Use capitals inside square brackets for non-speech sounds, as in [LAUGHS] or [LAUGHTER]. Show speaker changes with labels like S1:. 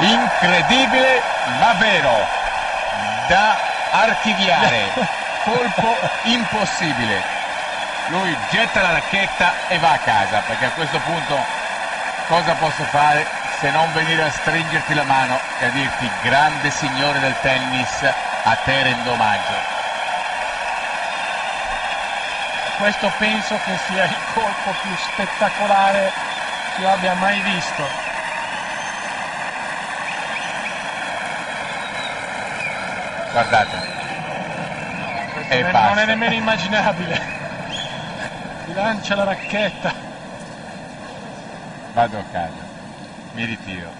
S1: Incredibile ma vero, da archiviare, [LAUGHS] colpo impossibile. Lui getta la racchetta e va a casa perché a questo punto cosa posso fare se non venire a stringerti la mano e a dirti grande signore del tennis a te rendo omaggio.
S2: Questo penso che sia il colpo più spettacolare che io abbia mai visto.
S1: Guardate, E
S2: non- non è nemmeno immaginabile. Si lancia la racchetta.
S1: vado a casa, mi ritiro.